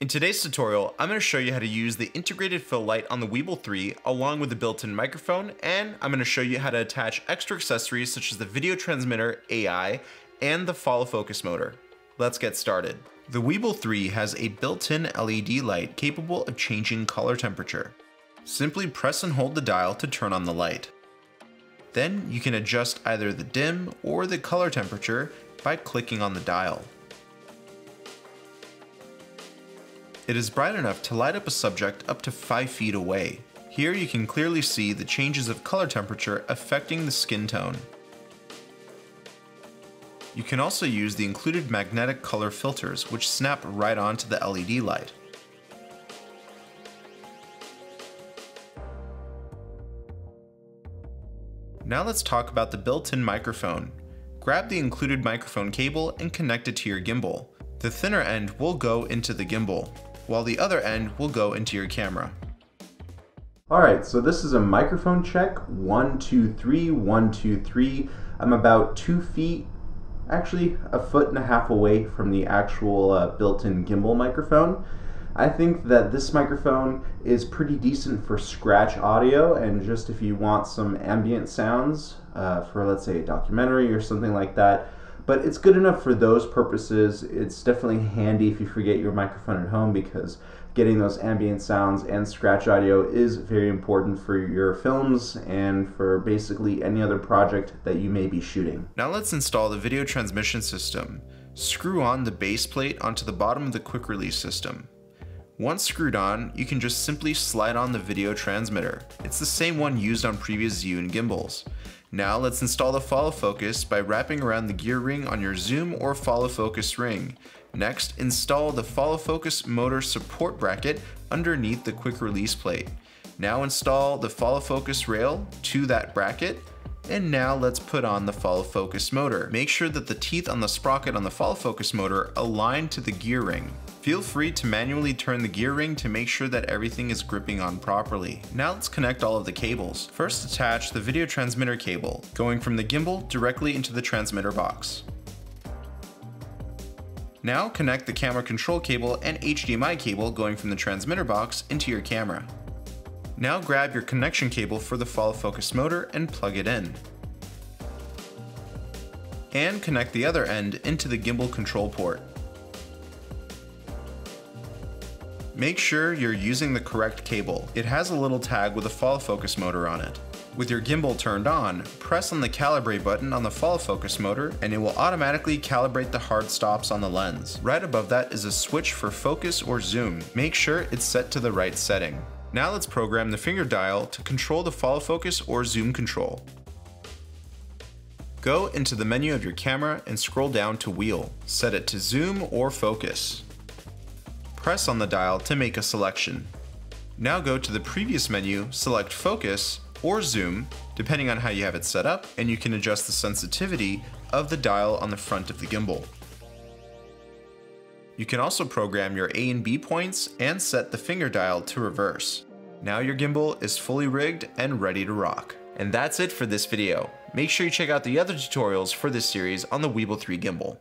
In today's tutorial, I'm going to show you how to use the integrated fill light on the Weebill 3 along with the built-in microphone, and I'm going to show you how to attach extra accessories such as the video transmitter AI and the follow focus motor. Let's get started. The Weebill 3 has a built-in LED light capable of changing color temperature. Simply press and hold the dial to turn on the light. Then you can adjust either the dim or the color temperature by clicking on the dial. It is bright enough to light up a subject up to 5 feet away. Here you can clearly see the changes of color temperature affecting the skin tone. You can also use the included magnetic color filters which snap right onto the LED light. Now let's talk about the built-in microphone. Grab the included microphone cable and connect it to your gimbal. The thinner end will go into the gimbal while the other end will go into your camera. Alright, so this is a microphone check. One, two, three, one, two, three. I'm about two feet, actually a foot and a half away from the actual uh, built-in gimbal microphone. I think that this microphone is pretty decent for scratch audio and just if you want some ambient sounds uh, for let's say a documentary or something like that but it's good enough for those purposes. It's definitely handy if you forget your microphone at home because getting those ambient sounds and scratch audio is very important for your films and for basically any other project that you may be shooting. Now let's install the video transmission system. Screw on the base plate onto the bottom of the quick release system. Once screwed on, you can just simply slide on the video transmitter. It's the same one used on previous Zhiyun gimbals. Now let's install the follow focus by wrapping around the gear ring on your zoom or follow focus ring. Next, install the follow focus motor support bracket underneath the quick release plate. Now install the follow focus rail to that bracket and now let's put on the follow focus motor. Make sure that the teeth on the sprocket on the follow focus motor align to the gear ring. Feel free to manually turn the gear ring to make sure that everything is gripping on properly. Now let's connect all of the cables. First attach the video transmitter cable, going from the gimbal directly into the transmitter box. Now connect the camera control cable and HDMI cable going from the transmitter box into your camera. Now grab your connection cable for the follow focus motor and plug it in. And connect the other end into the gimbal control port. Make sure you're using the correct cable. It has a little tag with a follow focus motor on it. With your gimbal turned on, press on the calibrate button on the follow focus motor and it will automatically calibrate the hard stops on the lens. Right above that is a switch for focus or zoom. Make sure it's set to the right setting. Now let's program the finger dial to control the follow focus or zoom control. Go into the menu of your camera and scroll down to wheel. Set it to zoom or focus press on the dial to make a selection. Now go to the previous menu, select focus or zoom, depending on how you have it set up, and you can adjust the sensitivity of the dial on the front of the gimbal. You can also program your A and B points and set the finger dial to reverse. Now your gimbal is fully rigged and ready to rock. And that's it for this video. Make sure you check out the other tutorials for this series on the Weebill 3 gimbal.